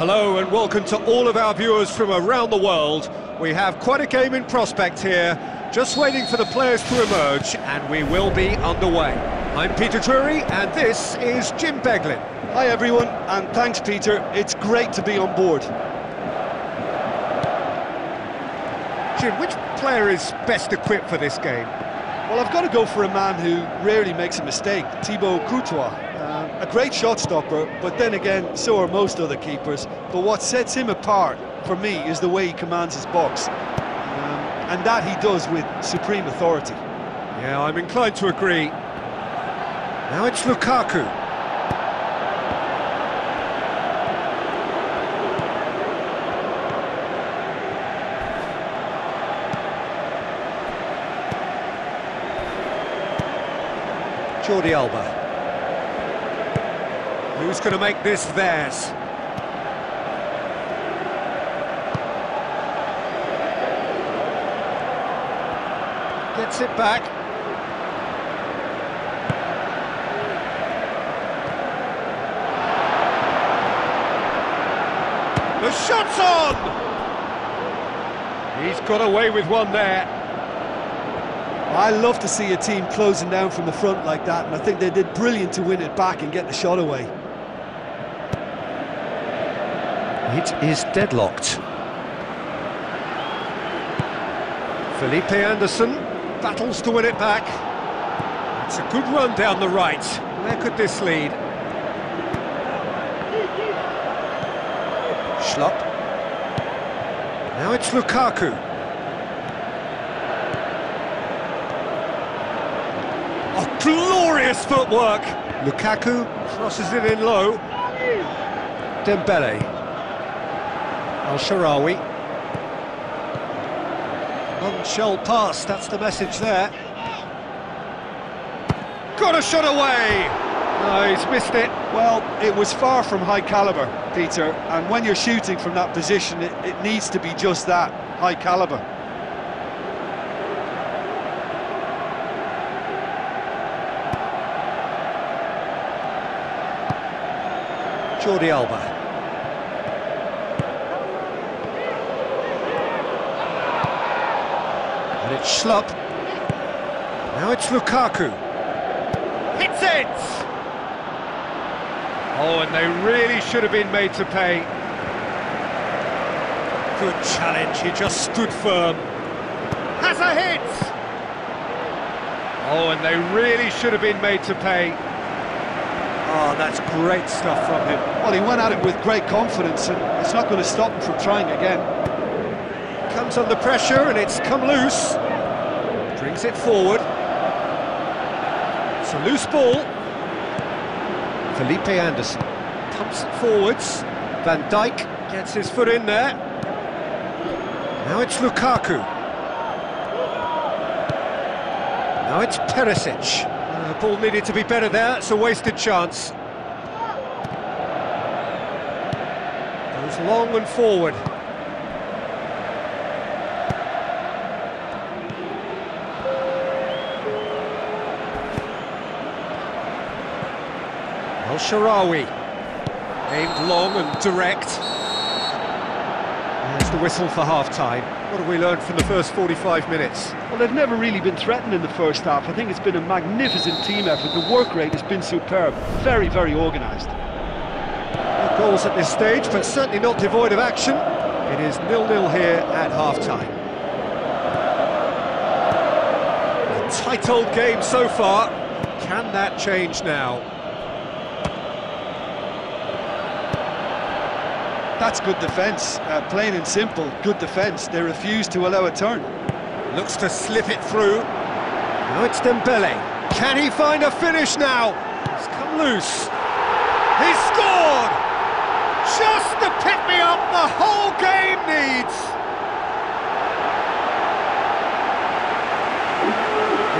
Hello and welcome to all of our viewers from around the world. We have quite a game in prospect here, just waiting for the players to emerge, and we will be underway. I'm Peter Drury, and this is Jim Beglin. Hi everyone, and thanks Peter, it's great to be on board. Jim, which player is best equipped for this game? Well, I've got to go for a man who rarely makes a mistake, Thibaut Courtois. A great shot stopper, but then again, so are most other keepers. But what sets him apart, for me, is the way he commands his box. Um, and that he does with supreme authority. Yeah, I'm inclined to agree. Now it's Lukaku. Jordi Alba. Who's going to make this theirs? Gets it back. The shot's on! He's got away with one there. I love to see a team closing down from the front like that, and I think they did brilliant to win it back and get the shot away. It is deadlocked. Felipe Anderson battles to win it back. It's a good run down the right. Where could this lead? Schlupp. Now it's Lukaku. Oh, glorious footwork! Lukaku crosses it in low. Dembele. Shaarawy. Non-shell pass, that's the message there. Got a shot away! No, he's missed it. Well, it was far from high caliber, Peter, and when you're shooting from that position, it, it needs to be just that, high caliber. Jordi Alba. It's Schlupp. Now it's Lukaku. Hits it! Oh, and they really should have been made to pay. Good challenge, he just stood firm. Has a hit! Oh, and they really should have been made to pay. Oh, that's great stuff from him. Well, he went at it with great confidence, and it's not going to stop him from trying again. Comes under pressure, and it's come loose. It forward. It's a loose ball. Felipe Anderson pumps it forwards. Van Dijk gets his foot in there. Now it's Lukaku. Now it's Perisic. Uh, ball needed to be better there, it's a wasted chance. Goes long and forward. Shaarawy. Aimed long and direct. There's the whistle for half-time. What have we learned from the first 45 minutes? Well, they've never really been threatened in the first half. I think it's been a magnificent team effort. The work rate has been superb. Very, very organised. No goals at this stage, but certainly not devoid of action. It is nil-nil here at half-time. A tight old game so far. Can that change now? That's good defence, uh, plain and simple, good defence. They refuse to allow a turn. Looks to slip it through. Now it's Dembele. Can he find a finish now? It's come loose. He scored! Just the pick-me-up the whole game needs!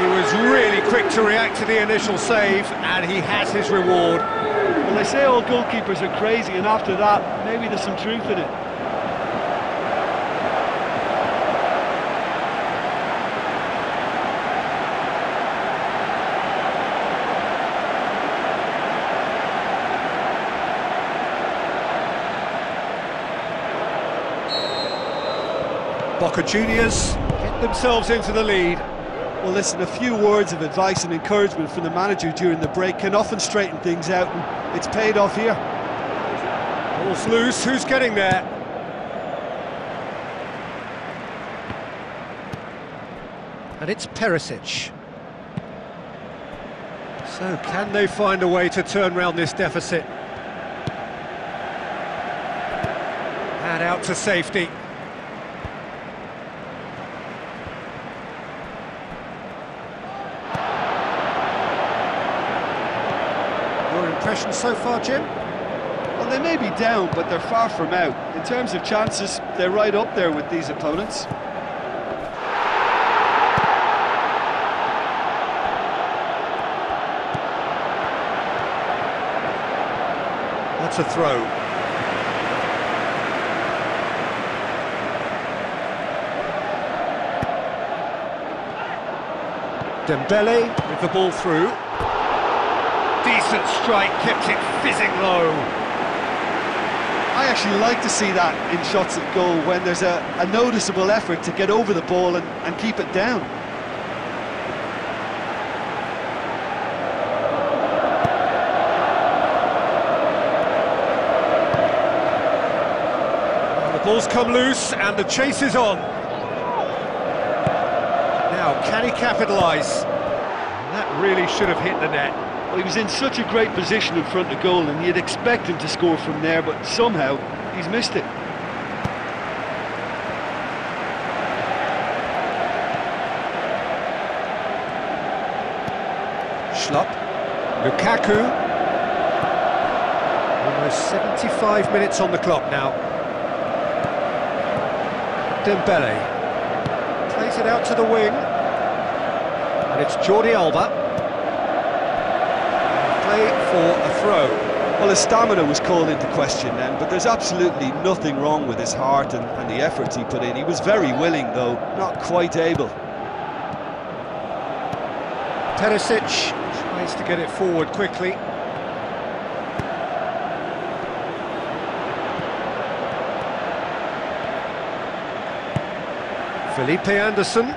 He was really quick to react to the initial save, and he has his reward. They say all goalkeepers are crazy, and after that, maybe there's some truth in it. Boca Juniors get themselves into the lead. Well, listen, a few words of advice and encouragement from the manager during the break can often straighten things out it's paid off here. Ball's loose, who's getting there? And it's Perisic. So can they find a way to turn round this deficit? And out to safety. Your impression so far, Jim? Well, they may be down, but they're far from out. In terms of chances, they're right up there with these opponents. That's a throw. Dembele with the ball through. Decent strike, kept it fizzing low. I actually like to see that in shots at goal when there's a, a noticeable effort to get over the ball and, and keep it down. The ball's come loose and the chase is on. Now, can he capitalise? That really should have hit the net. He was in such a great position in front of goal and you'd expect him to score from there, but somehow he's missed it. Schlupp. Lukaku. Almost 75 minutes on the clock now. Dembele. Plays it out to the wing. And it's Jordi Alba. For a throw. Well, his stamina was called into question then, but there's absolutely nothing wrong with his heart and, and the efforts he put in. He was very willing, though, not quite able. Perisic tries to get it forward quickly. Felipe Anderson.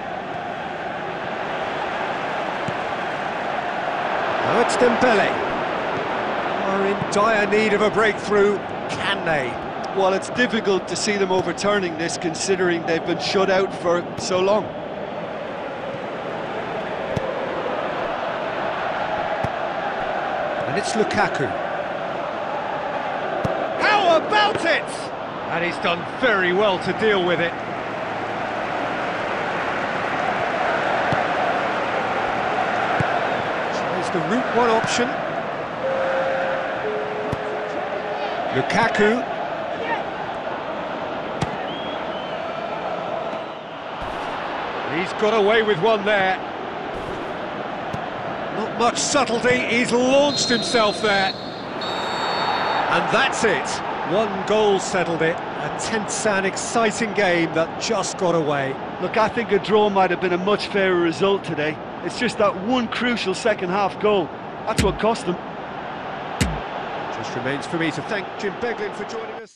Now it's Dembele. Are in dire need of a breakthrough. Can they? Well, it's difficult to see them overturning this considering they've been shut out for so long. And it's Lukaku. How about it? And he's done very well to deal with it. Tries the route one option. Lukaku. He's got away with one there. Not much subtlety, he's launched himself there. And that's it. One goal settled it. A tense and exciting game that just got away. Look, I think a draw might have been a much fairer result today. It's just that one crucial second-half goal. That's what cost them. Remains for me to thank Jim Beglin for joining us.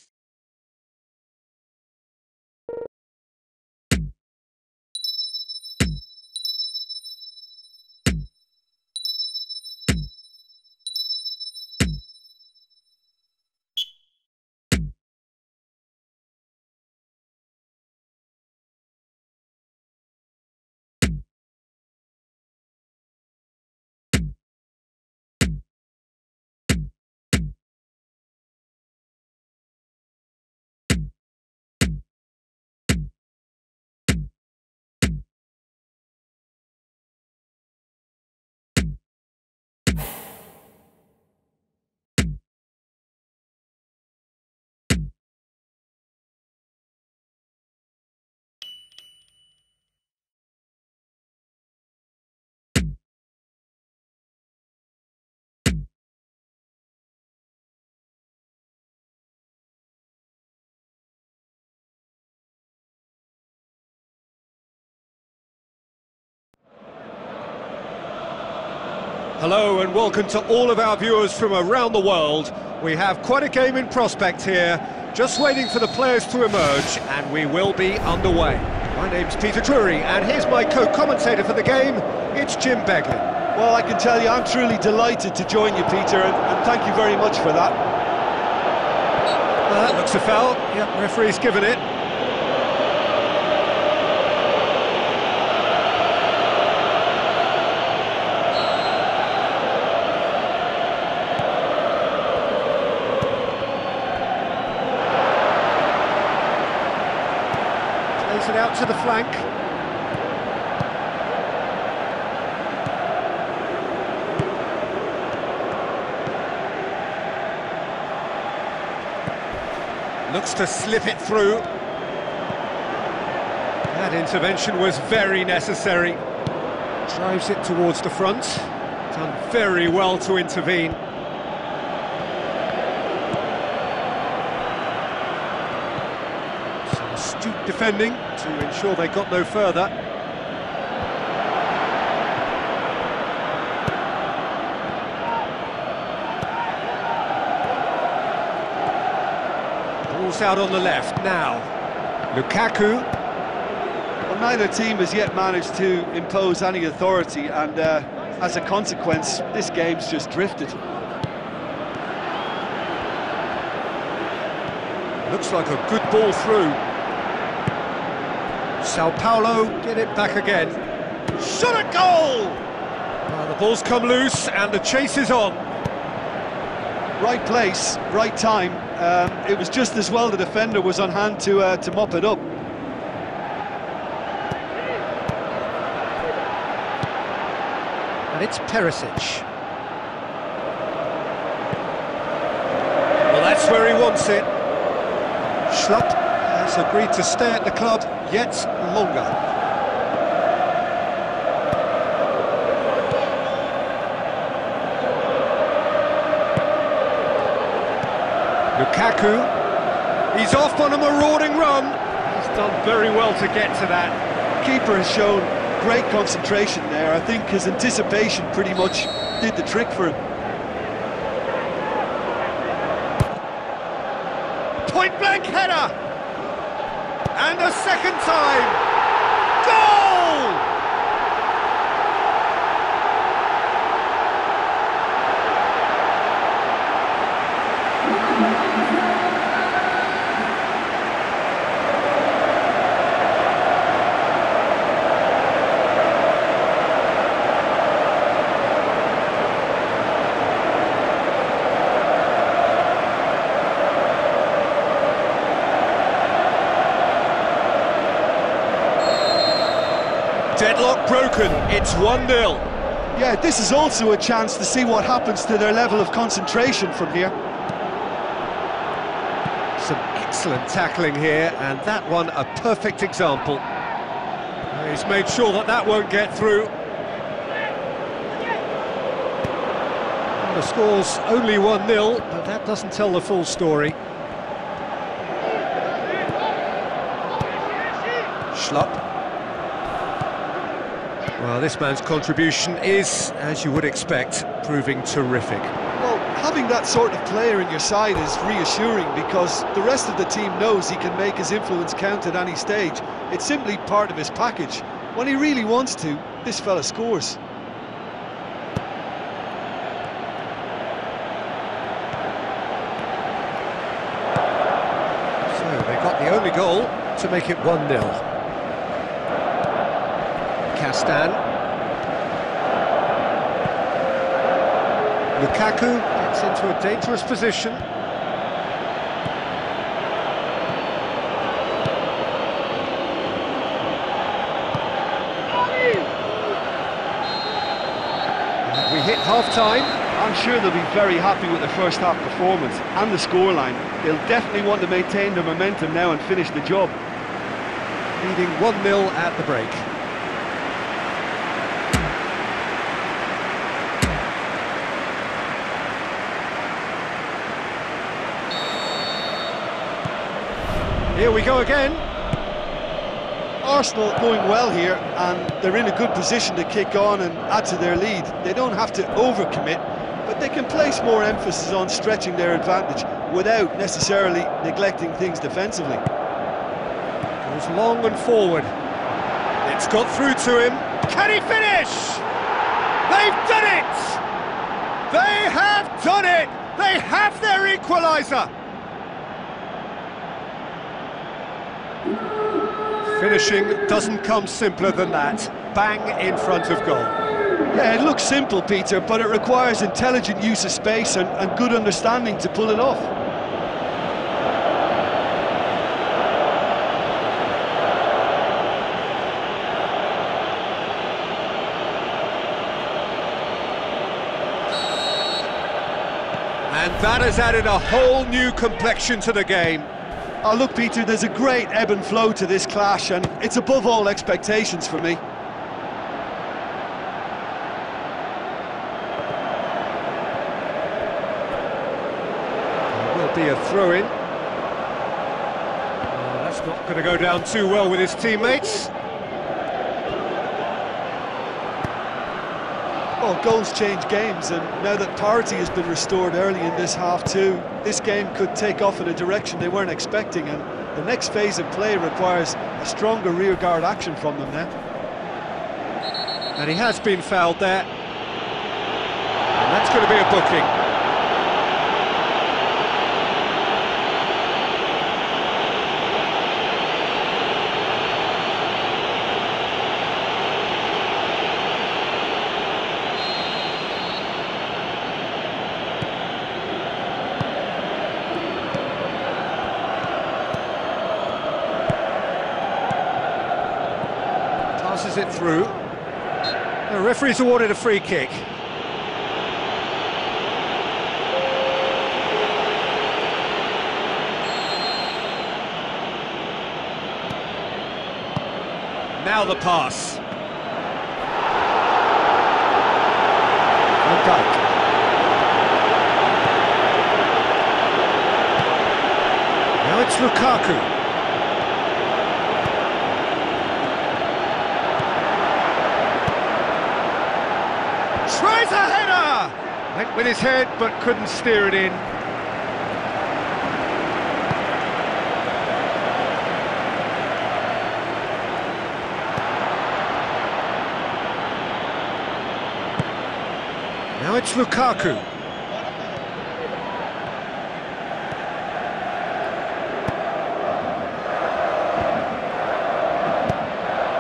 Hello and welcome to all of our viewers from around the world. We have quite a game in prospect here, just waiting for the players to emerge and we will be underway. My name's Peter Drury, and here's my co-commentator for the game. It's Jim Beglin. Well, I can tell you, I'm truly delighted to join you, Peter, and, and thank you very much for that. Uh, that looks a foul. Yep, referee's given it. To the flank. Looks to slip it through. That intervention was very necessary. Drives it towards the front. Done very well to intervene. Some astute defending to ensure they got no further. Ball's out on the left now. Lukaku. Well, neither team has yet managed to impose any authority, and uh, as a consequence, this game's just drifted. Looks like a good ball through. Sao Paulo get it back again. Shot a goal! Well, the ball's come loose and the chase is on. Right place, right time. Um, it was just as well the defender was on hand to uh, to mop it up. And it's Perisic. Well, that's where he wants it. Schlupp has agreed to stay at the club yet longer. Lukaku, he's off on a marauding run. He's done very well to get to that. Keeper has shown great concentration there. I think his anticipation pretty much did the trick for him. Point blank header! A second time! Goal! Deadlock broken, it's 1-0. Yeah, this is also a chance to see what happens to their level of concentration from here. Some excellent tackling here, and that one a perfect example. He's made sure that that won't get through. The score's only 1-0, but that doesn't tell the full story. Schlupp. Well, this man's contribution is, as you would expect, proving terrific. Well, having that sort of player in your side is reassuring because the rest of the team knows he can make his influence count at any stage. It's simply part of his package. When he really wants to, this fella scores. So they got the only goal to make it 1-0. Castan. Lukaku gets into a dangerous position. We hit half-time. I'm sure they'll be very happy with their first half performance and the scoreline. They'll definitely want to maintain the momentum now and finish the job. leading 1-0 at the break. Here we go again. Arsenal going well here and they're in a good position to kick on and add to their lead. They don't have to overcommit, but they can place more emphasis on stretching their advantage without necessarily neglecting things defensively. Goes long and forward. It's got through to him. Can he finish? They've done it! They have done it! They have their equaliser! Finishing doesn't come simpler than that. Bang in front of goal. Yeah, it looks simple, Peter, but it requires intelligent use of space and, and good understanding to pull it off. And that has added a whole new complexion to the game. Oh, look, Peter, there's a great ebb and flow to this clash, and it's above all expectations for me. will be a throw-in. Uh, that's not going to go down too well with his teammates. Well, goals change games, and now that parity has been restored early in this half too, this game could take off in a direction they weren't expecting, and the next phase of play requires a stronger rearguard action from them now. And he has been fouled there. And that's going to be a booking. It through. The referee's awarded a free kick. Now the pass. Van. Now it's Lukaku. tries a header! Went with his head, but couldn't steer it in. Now it's Lukaku.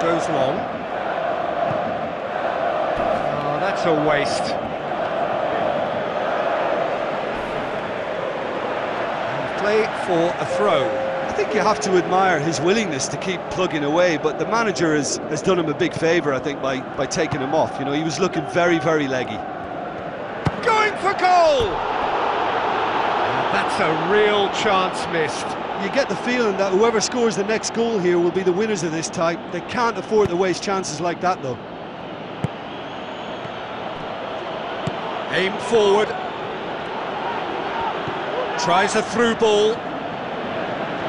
Goes long. Oh, That's a waste. And play for a throw. I think you have to admire his willingness to keep plugging away, but the manager has, has done him a big favour, I think, by, by taking him off. You know, he was looking very, very leggy. Going for goal! That's a real chance missed. You get the feeling that whoever scores the next goal here will be the winners of this type. They can't afford to waste chances like that, though. Aim forward. Tries a through ball.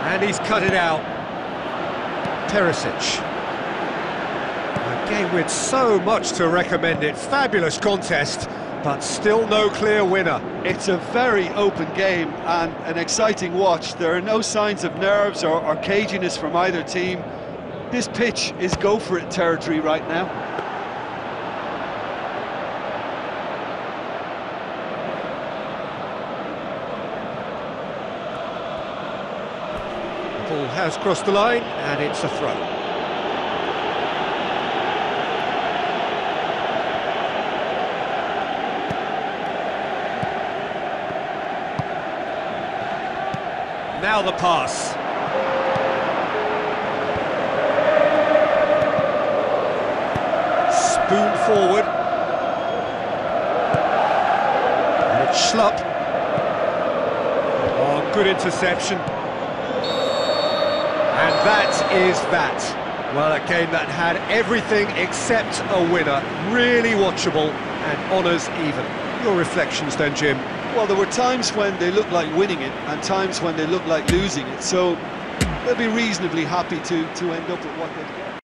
And he's cut it out. Perisic. A game with so much to recommend it. Fabulous contest, but still no clear winner. It's a very open game and an exciting watch. There are no signs of nerves or, or caginess from either team. This pitch is go-for-it territory right now. Ball has crossed the line, and it's a throw. Now the pass. Spoon forward. And it's Schlupp. Oh, good interception. And that is that. Well, a game that had everything except a winner. Really watchable and honours even. Your reflections then, Jim? Well, there were times when they looked like winning it and times when they looked like losing it. So they'll be reasonably happy to, to end up with what they've got.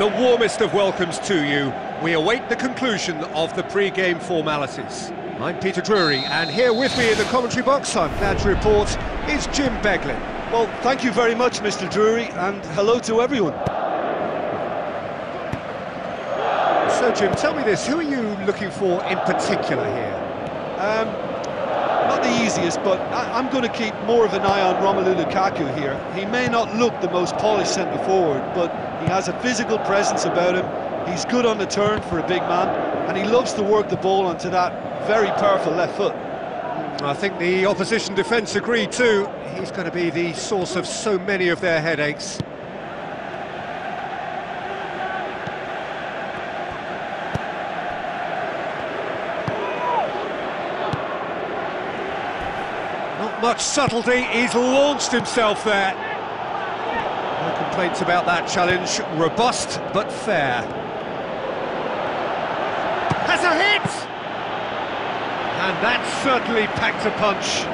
The warmest of welcomes to you. We await the conclusion of the pre-game formalities. I'm Peter Drury, and here with me in the commentary box, I'm glad to report, is Jim Beglin. Well, thank you very much, Mr Drury, and hello to everyone. So, Jim, tell me this, who are you looking for in particular here? Um, not the easiest, but I, am going to keep more of an eye on Romelu Lukaku here. He may not look the most polished centre-forward, but he has a physical presence about him. He's good on the turn for a big man, and he loves to work the ball onto that very powerful left foot. I think the opposition defence agree too. He's going to be the source of so many of their headaches. Much subtlety, he's launched himself there. No complaints about that challenge, robust but fair. Has a hit! And that certainly packed a punch.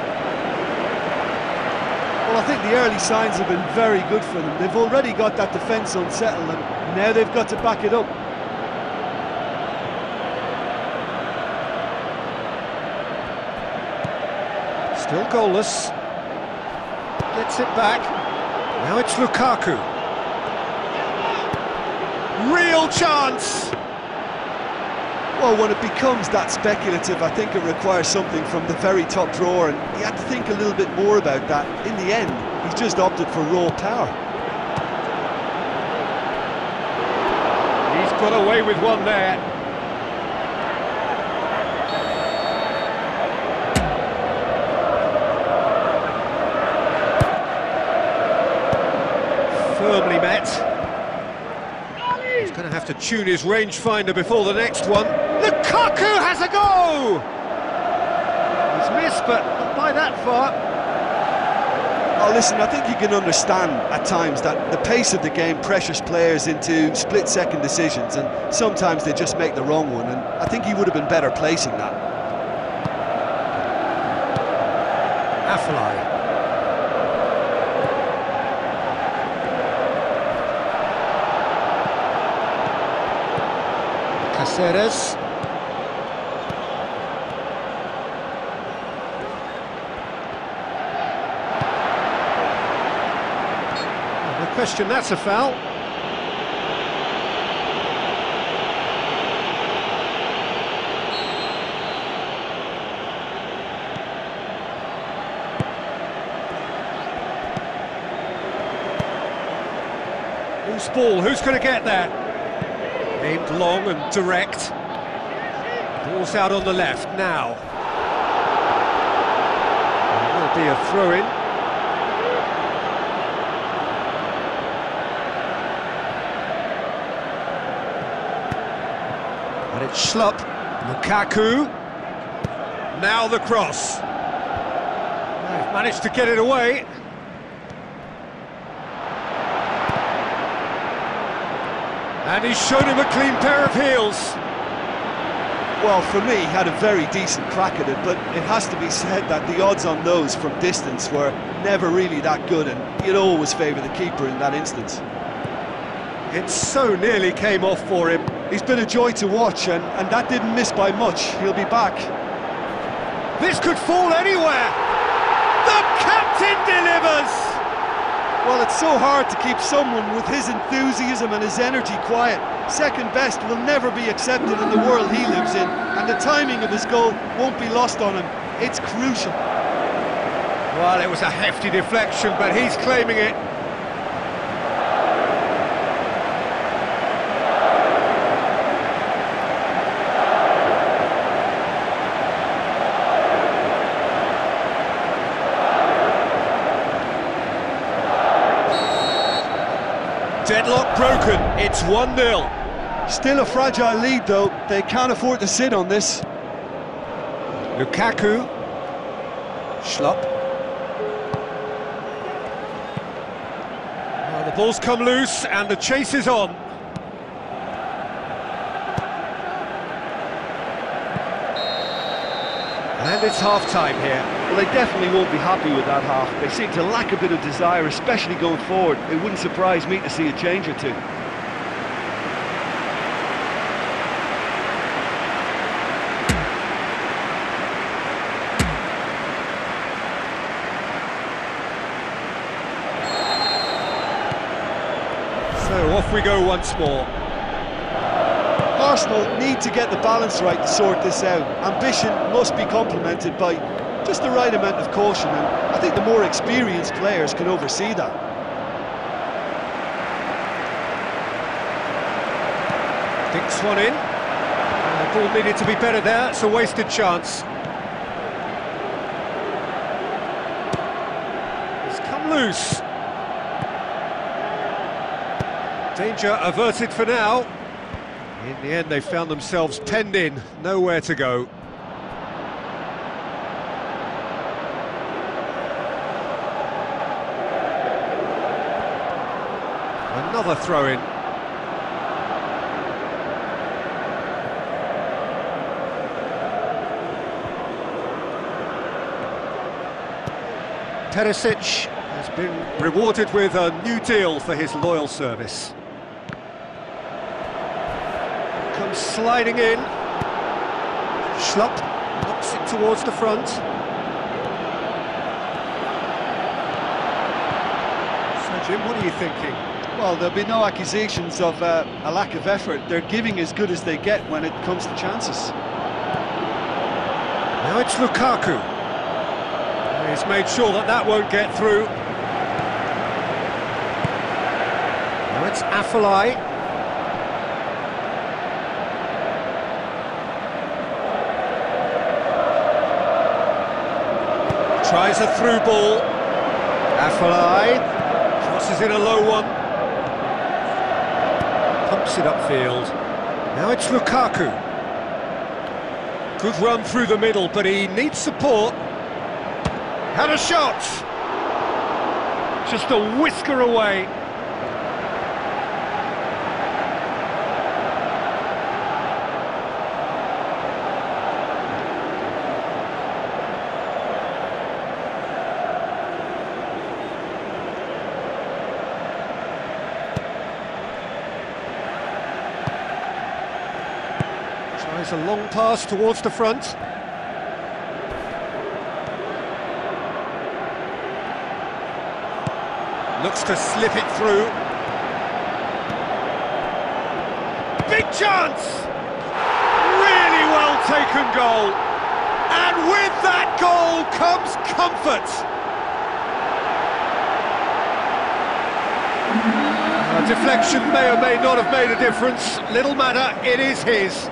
Well, I think the early signs have been very good for them. They've already got that defence unsettled and now they've got to back it up. Still goalless. Gets it back. Now it's Lukaku. Real chance! Well, when it becomes that speculative, I think it requires something from the very top drawer, and he had to think a little bit more about that. In the end, he's just opted for raw power. He's got away with one there. Firmly met. He's going to tune his rangefinder before the next one. Lukaku has a go! He's missed, but not by that far. Oh, listen, I think you can understand at times that the pace of the game pressures players into split-second decisions, and sometimes they just make the wrong one, and I think he would have been better placing that. No question, that's a foul. Loose ball, who's going to get that? Aimed long and direct. Ball's out on the left now. There will be a throw-in. And it's Schlupp. Lukaku. Now the cross. They've managed to get it away. And he's shown him a clean pair of heels. Well, for me, he had a very decent crack at it, but it has to be said that the odds on those from distance were never really that good, and you'd always favour the keeper in that instance. It so nearly came off for him. He's been a joy to watch, and, and that didn't miss by much. He'll be back. This could fall anywhere. The captain delivers. It's so hard to keep someone with his enthusiasm and his energy quiet. Second best will never be accepted in the world he lives in, and the timing of his goal won't be lost on him. It's crucial. Well, it was a hefty deflection, but he's claiming it. Deadlock broken, it's 1-0. Still a fragile lead, though. They can't afford to sit on this. Lukaku. Schlupp. Well, the ball's come loose and the chase is on. And it's half-time here. Well, they definitely won't be happy with that half. They seem to lack a bit of desire, especially going forward. It wouldn't surprise me to see a change or two. So off we go once more. Arsenal need to get the balance right to sort this out. Ambition must be complemented by just the right amount of caution, and I think the more experienced players can oversee that. Dinks one in. The ball needed to be better there, it's a wasted chance. It's come loose. Danger averted for now. In the end, they found themselves penned in, nowhere to go. Another throw-in. Perisic has been rewarded with a new deal for his loyal service. Comes sliding in. Schlupp knocks it towards the front. So Jim, what are you thinking? Well, there'll be no accusations of uh, a lack of effort. They're giving as good as they get when it comes to chances. Now it's Lukaku. He's made sure that that won't get through. Now it's Afellay. Tries a through ball. Afellay crosses in a low one. Pumps it upfield. Now it's Lukaku. Good run through the middle, but he needs support. Had a shot! Just a whisker away. Tries a long pass towards the front. Looks to slip it through. Big chance! Really well taken goal. And with that goal comes comfort. A deflection may or may not have made a difference. Little matter, it is his.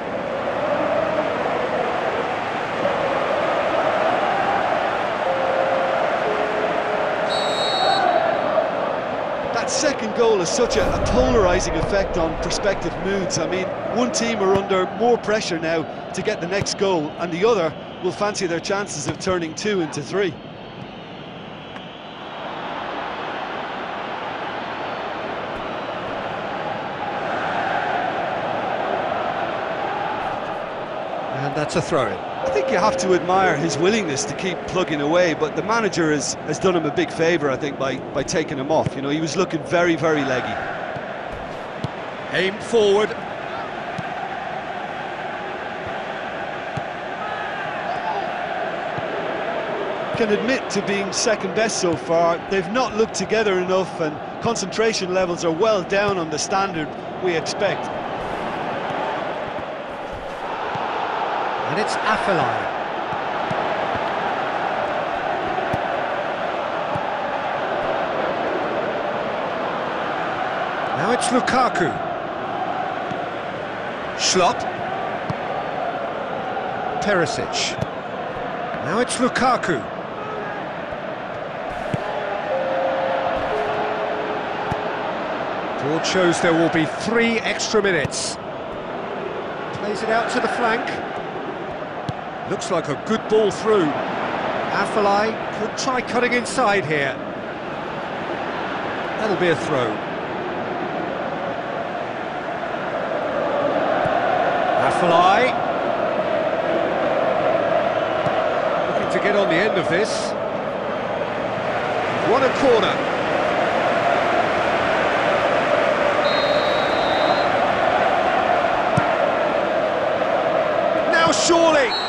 Goal has such a, a polarising effect on prospective moods. I mean, one team are under more pressure now to get the next goal, and the other will fancy their chances of turning two into three. And that's a throw-in. I think you have to admire his willingness to keep plugging away, but the manager has, has done him a big favour, I think, by, by taking him off. You know, he was looking very, very leggy. Aim forward. Can admit to being second best so far. They've not looked together enough, and concentration levels are well down on the standard we expect. And it's Afellay. Now it's Lukaku. Schlupp. Perisic. Now it's Lukaku. Board shows there will be three extra minutes. Plays it out to the flank. Looks like a good ball through. Afellay could try cutting inside here. That'll be a throw. Afellay. Looking to get on the end of this. Won a corner. Now surely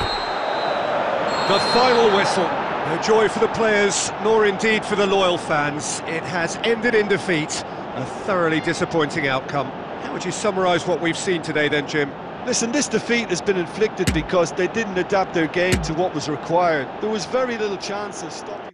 the final whistle. No joy for the players, nor indeed for the loyal fans. It has ended in defeat, A thoroughly disappointing outcome. How would you summarise what we've seen today then, Jim? Listen, this defeat has been inflicted because they didn't adapt their game to what was required. There was very little chance of stopping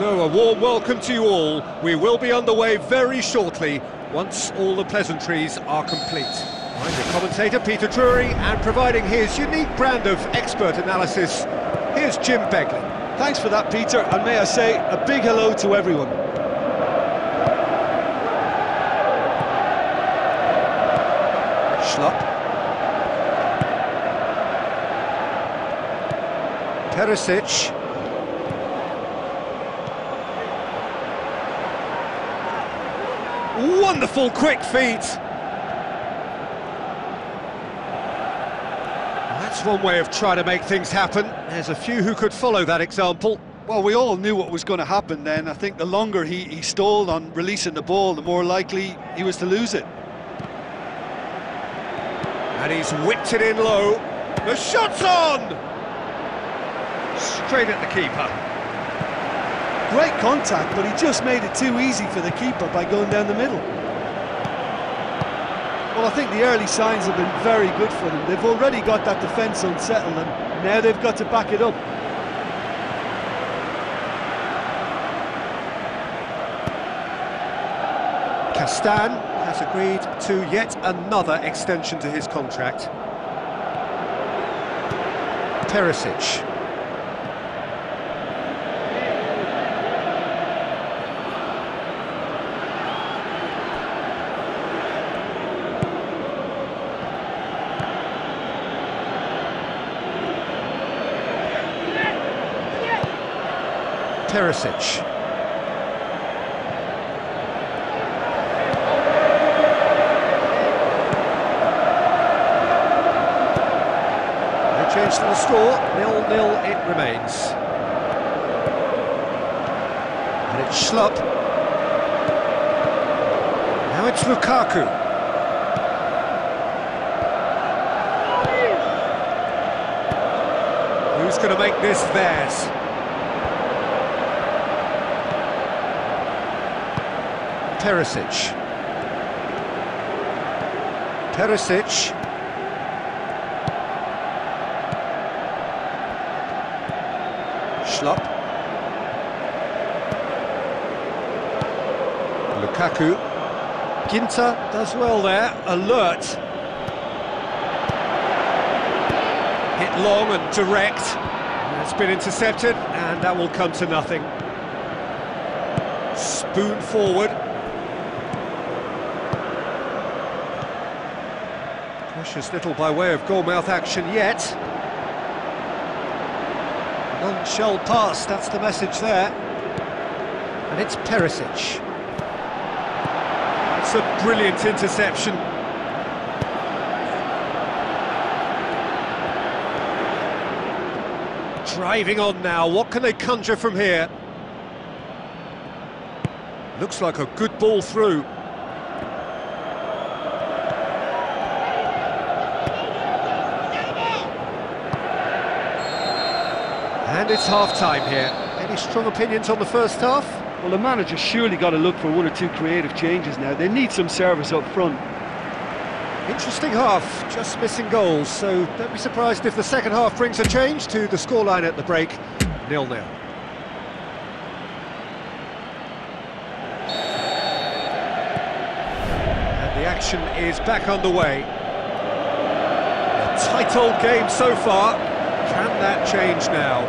So, a warm welcome to you all. We will be underway very shortly, once all the pleasantries are complete. I'm your commentator, Peter Drury, and providing his unique brand of expert analysis, here's Jim Beglin. Thanks for that, Peter, and may I say a big hello to everyone. Schlupp. Perisic. Wonderful quick feet. That's one way of trying to make things happen. There's a few who could follow that example. Well, we all knew what was going to happen then. I think the longer he, he stalled on releasing the ball, the more likely he was to lose it. And he's whipped it in low. The shot's on! Straight at the keeper. Great contact, but he just made it too easy for the keeper by going down the middle. Well, I think the early signs have been very good for them. They've already got that defence unsettled, and now they've got to back it up. Castan has agreed to yet another extension to his contract. Perisic. Perisic. No change to the score, nil-nil it remains. And it's Schlupp. Now it's Lukaku. Who's going to make this theirs? Perisic. Perisic. Schlupp. Lukaku. Ginter does well there, alert. Hit long and direct. It's been intercepted, and that will come to nothing. Spoon forward. Precious little by way of goalmouth action yet. None shall pass, that's the message there. And it's Perisic. It's a brilliant interception. Driving on now, what can they conjure from here? Looks like a good ball through. And it's half-time here. Any strong opinions on the first half? Well, the manager surely got to look for one or two creative changes now. They need some service up front. Interesting half, just missing goals, so don't be surprised if the second half brings a change to the scoreline at the break, nil-nil. And the action is back underway. A tight old game so far, can that change now?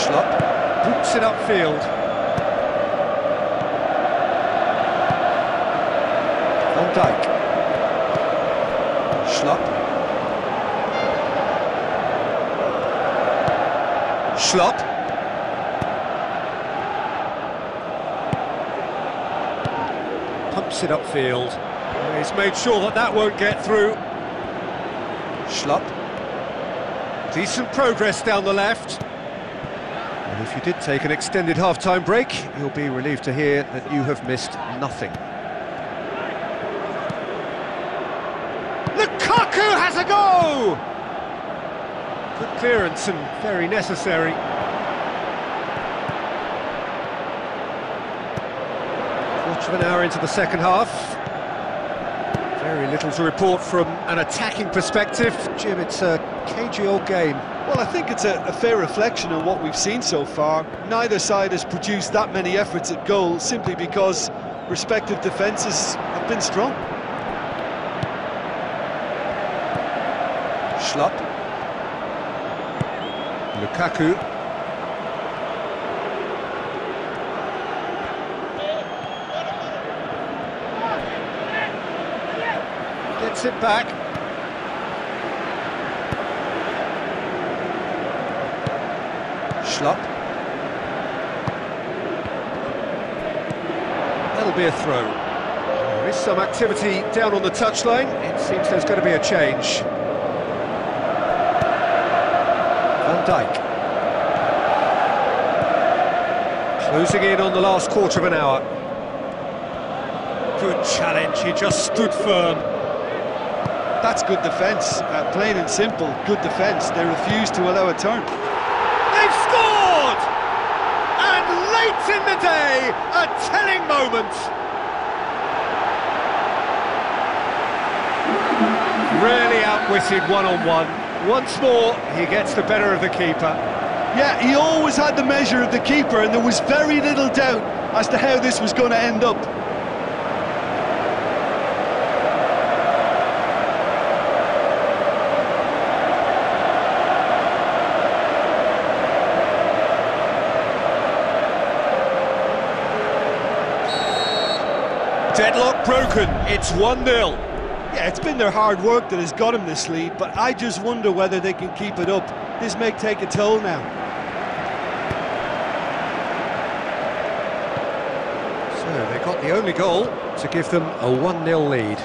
Schlupp boots it upfield. Van Dijk. Schlupp. Schlupp. Pumps it upfield. He's made sure that that won't get through. Schlupp. Decent progress down the left. If you did take an extended half-time break, you'll be relieved to hear that you have missed nothing. Lukaku has a go! Good clearance and very necessary. Quarter of an hour into the second half. Very little to report from an attacking perspective. Jim, it's a cagey old game. Well, I think it's a, a, fair reflection on what we've seen so far. Neither side has produced that many efforts at goal simply because respective defences have been strong. Schlupp. Lukaku. Gets it back. Schlupp. That'll be a throw. There is some activity down on the touchline. It seems there's going to be a change. Van Dijk. Closing in on the last quarter of an hour. Good challenge, he just stood firm. That's good defence, uh, plain and simple, good defence. They refuse to allow a turn. They've scored! And late in the day, a telling moment. Really outwitted one-on-one. -on -one. Once more, he gets the better of the keeper. Yeah, he always had the measure of the keeper, and there was very little doubt as to how this was going to end up. Deadlock broken, it's 1-0. Yeah, it's been their hard work that has got them this lead, but I just wonder whether they can keep it up. This may take a toll now. So they got the only goal to give them a 1-0 lead.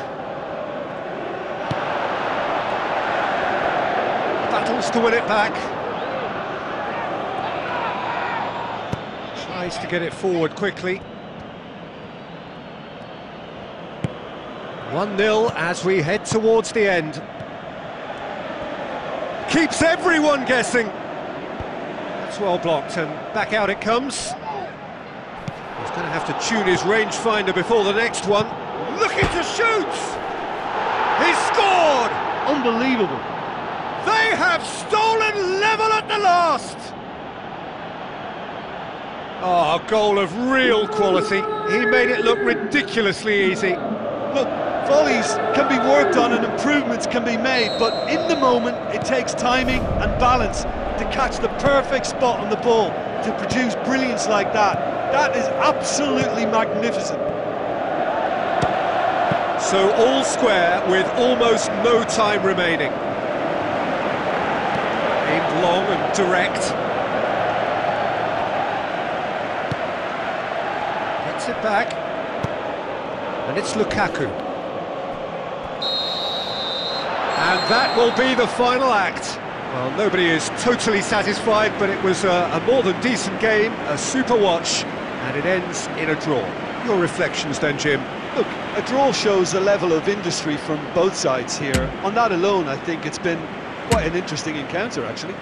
Battles to win it back. Tries to get it forward quickly. 1-0 as we head towards the end. Keeps everyone guessing. That's well blocked and back out it comes. He's going to have to tune his rangefinder before the next one. Looking to shoot! He's scored! Unbelievable. They have stolen level at the last! Oh, a goal of real quality. He made it look ridiculously easy. Look, volleys can be worked on and improvements can be made, but in the moment it takes timing and balance to catch the perfect spot on the ball to produce brilliance like that. That is absolutely magnificent. So all square with almost no time remaining. Aimed long and direct. Gets it back. And it's Lukaku. And that will be the final act. Well, nobody is totally satisfied, but it was a, a more than decent game, a super watch, and it ends in a draw. Your reflections then, Jim? Look, a draw shows a level of industry from both sides here. On that alone, I think it's been quite an interesting encounter, actually.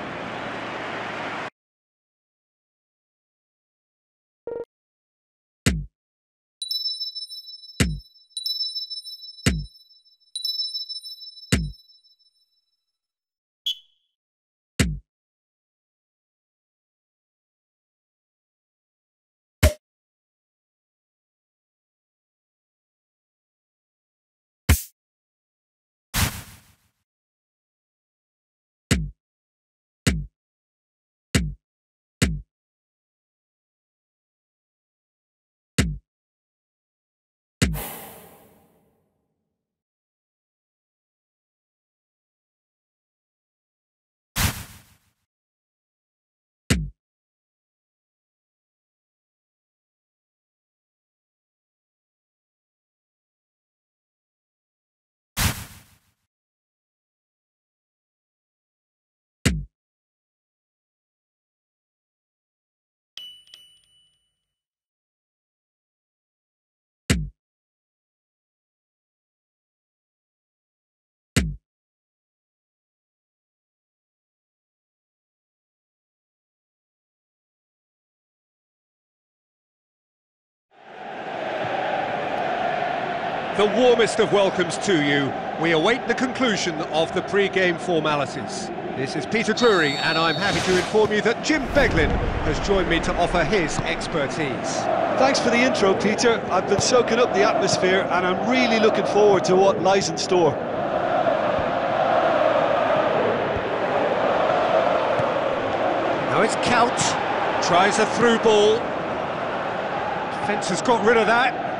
The warmest of welcomes to you. We await the conclusion of the pre-game formalities. This is Peter Drury, and I'm happy to inform you that Jim Beglin has joined me to offer his expertise. Thanks for the intro, Peter. I've been soaking up the atmosphere, and I'm really looking forward to what lies in store. Now it's Kuyt, tries a through ball. Defence has got rid of that.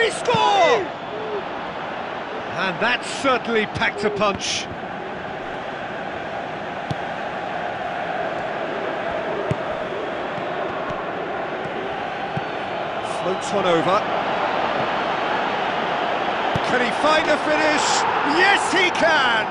Can he score? And that certainly packed a punch. Floats one over. Can he find a finish? Yes, he can!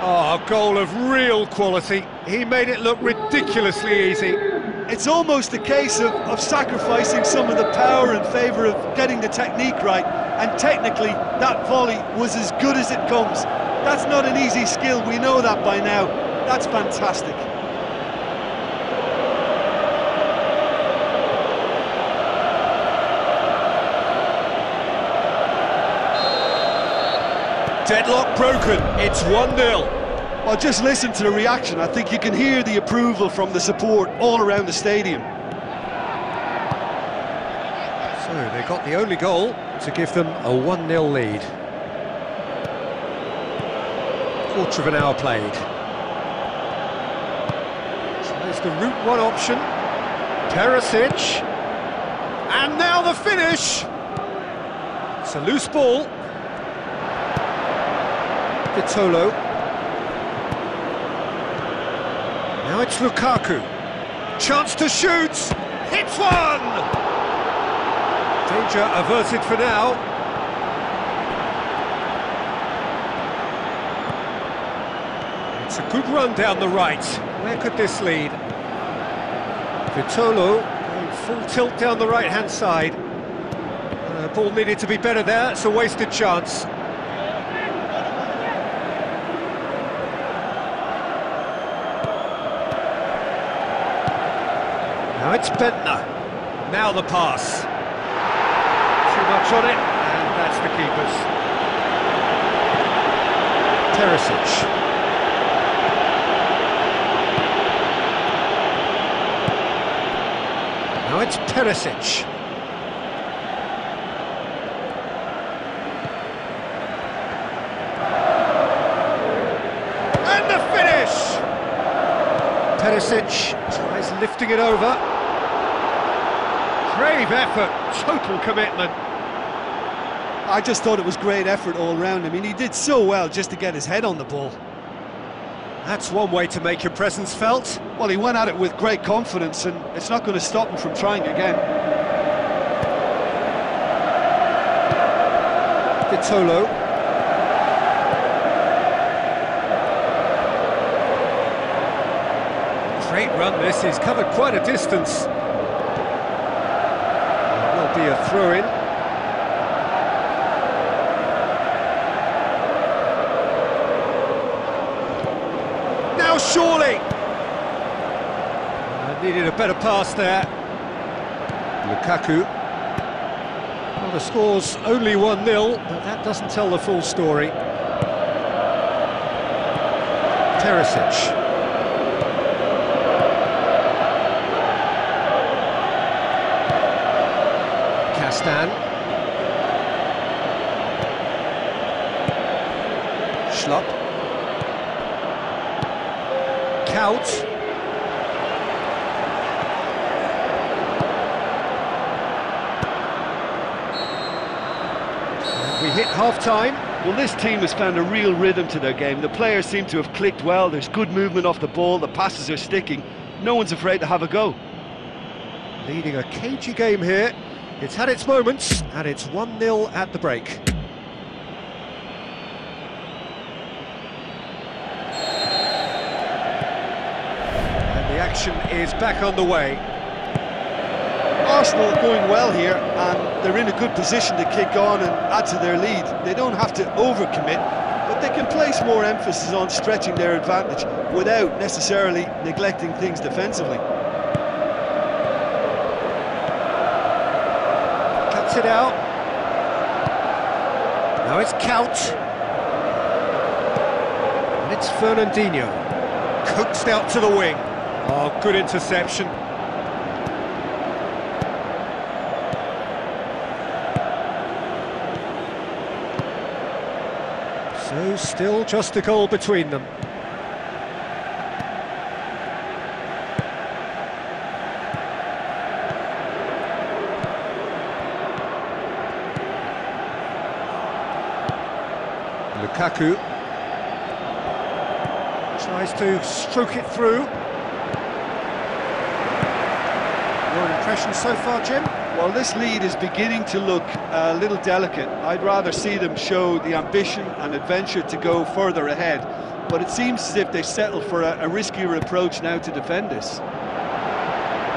Oh, a goal of real quality. He made it look ridiculously easy it's almost a case of, of sacrificing some of the power in favour of getting the technique right. And technically, that volley was as good as it comes. That's not an easy skill, we know that by now. That's fantastic. Deadlock broken, it's 1-0. Well, just listen to the reaction. I think you can hear the approval from the support all around the stadium. So they got the only goal to give them a 1-0 lead. Quarter of an hour played. So there's the route one option. Perisic. And now the finish! It's a loose ball. Vitolo. Now it's Lukaku. Chance to shoot! Hits one! Danger averted for now. It's a good run down the right. Where could this lead? Vitolo going full tilt down the right-hand side. Uh, ball needed to be better there, it's a wasted chance. It's Bendtner. Now the pass. Too much on it, and that's the keeper's. Teresic. Now it's Perisic. And the finish! Perisic tries lifting it over. Brave effort, total commitment. I just thought it was great effort all round. I mean, he did so well just to get his head on the ball. That's one way to make your presence felt. Well, he went at it with great confidence, and it's not going to stop him from trying again. Vitolo. Great run this, he's covered quite a distance. A throw-in. Now surely! Uh, needed a better pass there. Lukaku. Well, the score's only 1-0, but that doesn't tell the full story. Teresic. Castan. Schlupp. Kuyt. And we hit half-time. Well, this team has found a real rhythm to their game. The players seem to have clicked well. There's good movement off the ball. The passes are sticking. No one's afraid to have a go. Leading a cagey game here. It's had its moments, and it's 1-0 at the break. And the action is back on the way. Arsenal are going well here, and they're in a good position to kick on and add to their lead. They don't have to overcommit, but they can place more emphasis on stretching their advantage without necessarily neglecting things defensively. It out. Now it's Couch. And it's Fernandinho. Coaxed out to the wing. Oh, good interception. So still just a goal between them. Lukaku tries to stroke it through. Your impression so far, Jim? Well, this lead is beginning to look a little delicate. I'd rather see them show the ambition and adventure to go further ahead. But it seems as if they've settled for a, a riskier approach now to defend this.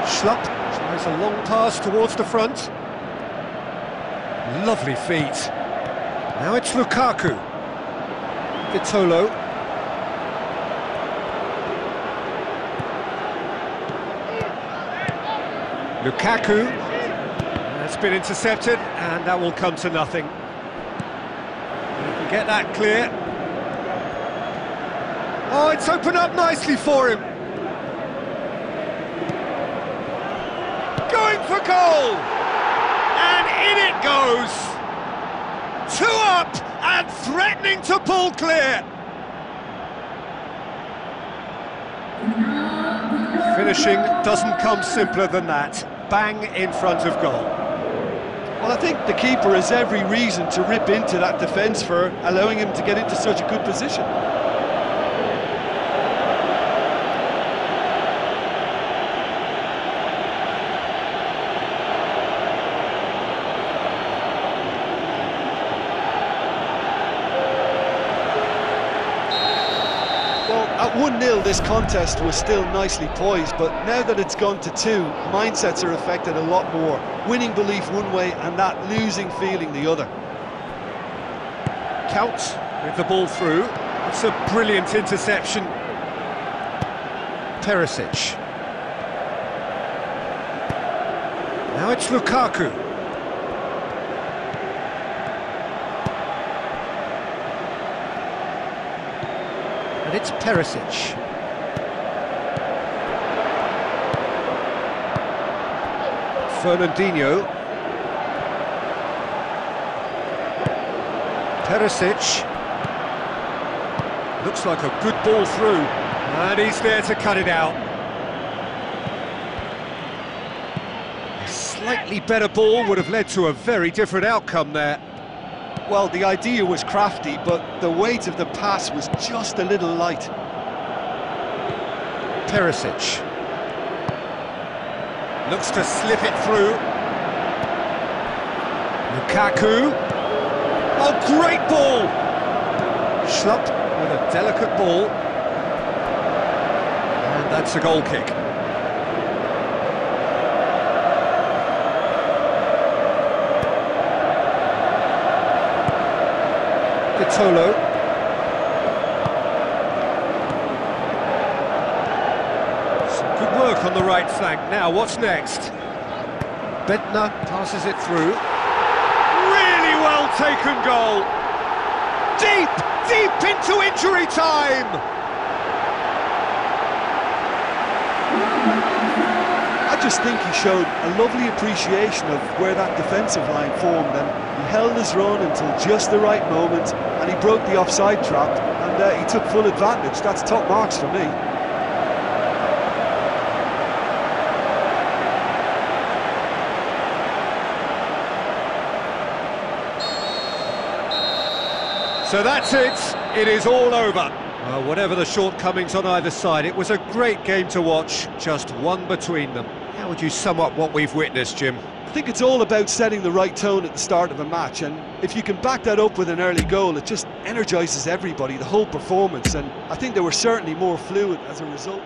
Schlupp tries a long pass towards the front. Lovely feet. Now it's Lukaku. Vitolo. Lukaku. That's been intercepted, and that will come to nothing. Get that clear. Oh, it's opened up nicely for him. Going for goal! And in it goes! Two up and threatening to pull clear. Finishing doesn't come simpler than that. Bang in front of goal. Well, I think the keeper has every reason to rip into that defence for allowing him to get into such a good position. Well, at 1-0 this contest was still nicely poised, but now that it's gone to two, mindsets are affected a lot more. Winning belief one way and that losing feeling the other. Count with the ball through. It's a brilliant interception. Perisic. Now it's Lukaku. And it's Perisic. Fernandinho. Perisic. Looks like a good ball through. And he's there to cut it out. A slightly better ball would have led to a very different outcome there. Well, the idea was crafty, but the weight of the pass was just a little light. Perisic. Looks to slip it through. Lukaku. Oh, great ball! Schlupp with a delicate ball. And that's a goal kick. Vitolo. Some good work on the right flank. Now, what's next? Bendtner passes it through. Really well taken goal. Deep, deep into injury time. I just think he showed a lovely appreciation of where that defensive line formed and he held his run until just the right moment and he broke the offside trap and uh, he took full advantage. That's top marks for me. So that's it. It is all over. Well, whatever the shortcomings on either side, it was a great game to watch, just one between them. How would you sum up what we've witnessed, Jim? I think it's all about setting the right tone at the start of a match and if you can back that up with an early goal, it just energises everybody, the whole performance and I think they were certainly more fluid as a result.